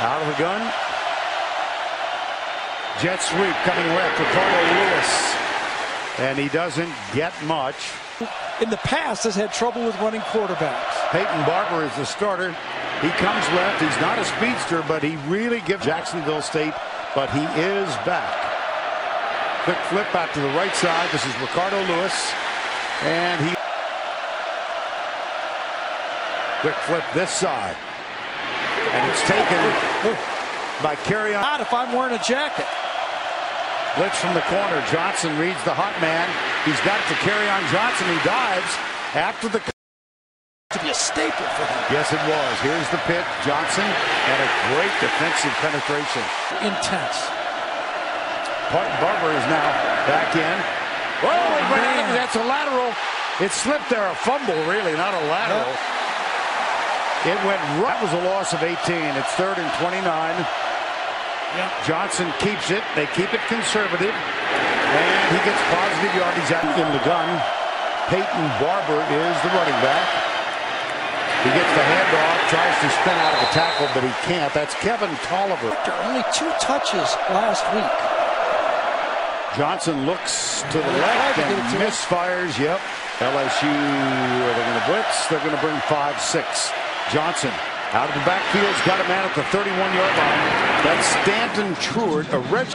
Out of the gun. Jet sweep coming left. for Ricardo Lewis. And he doesn't get much. In the past has had trouble with running quarterbacks. Peyton Barber is the starter. He comes left. He's not a speedster, but he really gives Jacksonville State, but he is back. Quick flip back to the right side. This is Ricardo Lewis. And he quick flip this side. And it's taken by Kerryon. Not if I'm wearing a jacket. Blitz from the corner. Johnson reads the hot man. He's got it to Kerryon Johnson. He dives after the to be a staple for him. Yes, it was. Here's the pit. Johnson and a great defensive penetration. Intense. Part Barber is now back in. Oh, oh in. That's a lateral. It slipped there. A fumble, really, not a lateral. It went right. That was a loss of 18. It's third and 29. Yep. Johnson keeps it. They keep it conservative. And he gets positive yardage out in the gun. Peyton Barber is the running back. He gets the handoff, tries to spin out of the tackle, but he can't. That's Kevin Toliver. Only two touches last week. Johnson looks to the left and misfires. Yep. LSU, are they going to blitz? They're going to bring 5-6. Johnson out of the backfield. He's got a man at the 31-yard line. That's Stanton Truitt, a red.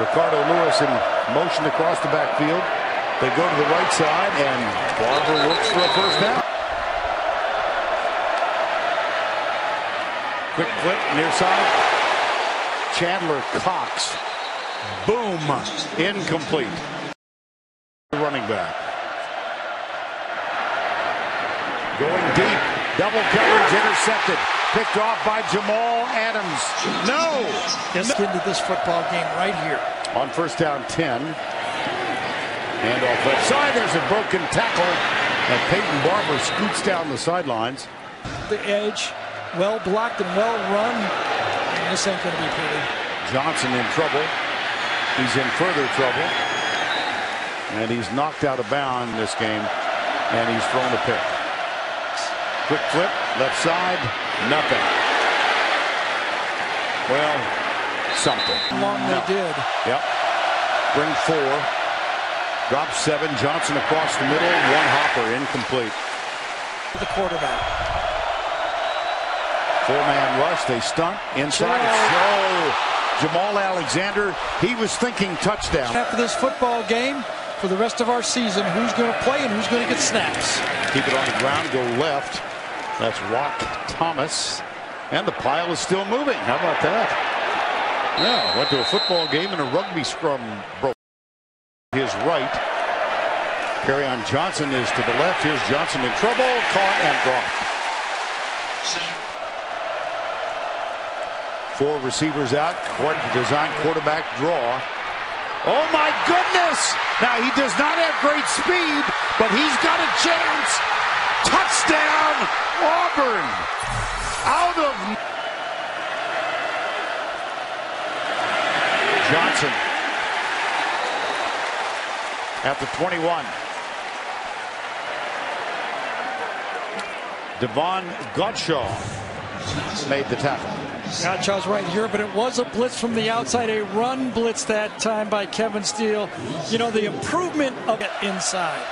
Ricardo Lewis in motion across the backfield. They go to the right side, and Barber looks for a first down. Quick flip, near side. Chandler Cox. Boom. Incomplete. Running back. Going deep. Double coverage intercepted. Picked off by Jamal Adams. No. Just into this football game right here. On first down 10. And off left side, there's a broken tackle. And Peyton Barber scoots down the sidelines. The edge, well blocked and well run. And this ain't going to be pretty. Johnson in trouble. He's in further trouble. And he's knocked out of bounds this game. And he's thrown a pick. Quick flip, left side, nothing. Well, something. Long no. they did. Yep. Bring four. Drop seven. Johnson across the middle. One hopper incomplete. The quarterback. Four-man rush. They stunt inside. Show. Jamal Alexander. He was thinking touchdown. After this football game, for the rest of our season, who's going to play and who's going to get snaps? Keep it on the ground. Go left. That's Rock Thomas. And the pile is still moving. How about that? Yeah, went to a football game and a rugby scrum broke. His right. Kerryon Johnson is to the left. Here's Johnson in trouble. Caught and dropped. Four receivers out. Design quarterback draw. Oh my goodness! Now he does not have great speed, but he's got a chance. Touchdown, Auburn! Out of Johnson at the 21. Davon Godchaux made the tackle. Godchaux's right here, but it was a blitz from the outside, a run blitz that time by Kevin Steele. You know, the improvement of it inside.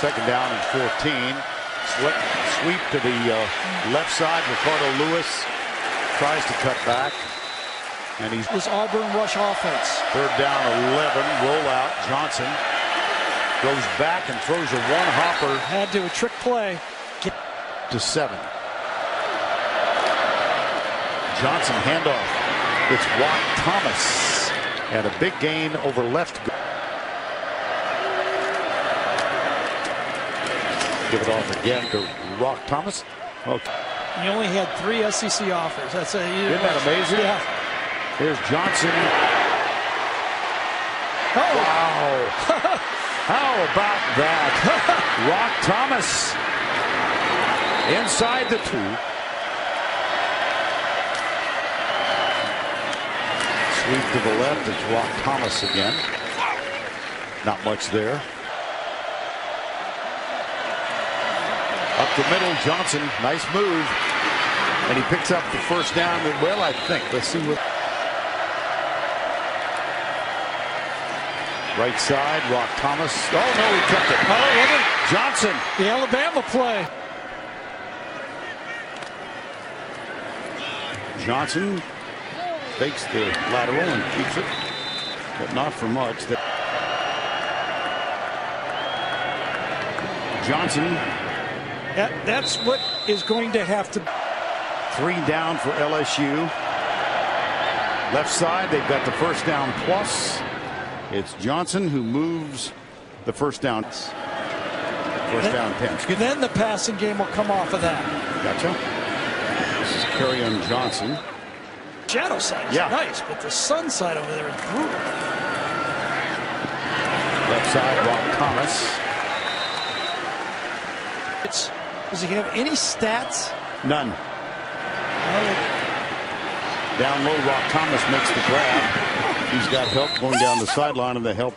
Second down and 14. Sweep, sweep to the uh, left side. Ricardo Lewis tries to cut back. And he's this Auburn rush offense. Third down 11. Roll out. Johnson goes back and throws a one hopper. Had to a trick play. Get to seven. Johnson handoff. It's Watt Thomas. And a big gain over left. Give it off again to Rock Thomas. Okay. He only had three SEC offers. That's a, Isn't that amazing? Yeah. Here's Johnson. Oh. Wow. How about that? Rock Thomas inside the two. Sweep to the left. It's Rock Thomas again. Not much there. Up the middle, Johnson. Nice move. And he picks up the first down. Well, I think. Let's see what. Right side, Rock Thomas. Oh, no, he kept it. Oh, look at Johnson. the Alabama play. Johnson fakes the lateral and keeps it, but not for much. Johnson. That, that's what is going to have to. Three down for LSU. Left side, they've got the first down plus. It's Johnson who moves the first down. First down 10. Then the passing game will come off of that. Gotcha. This is Kerryon Johnson. Shadow side is Yeah. nice, but the sun side over there is brutal. Left side, Rock Thomas. It's, does he have any stats? None. Down low, Rock Thomas makes the grab. He's got help going down the sideline, and the help.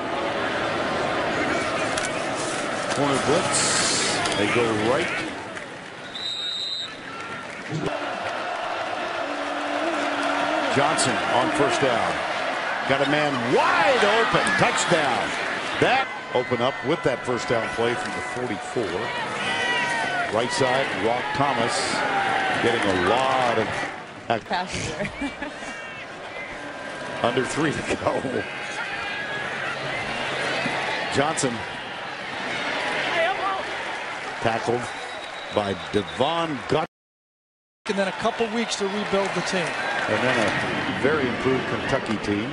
Corner blitz. They go right. Johnson on first down. Got a man wide open. Touchdown. That open up with that first down play from the 44. Right side, Rock Thomas getting a lot of passenger. under three to go. Johnson tackled by Devon Gut and then a couple weeks to rebuild the team. and then a very improved Kentucky team.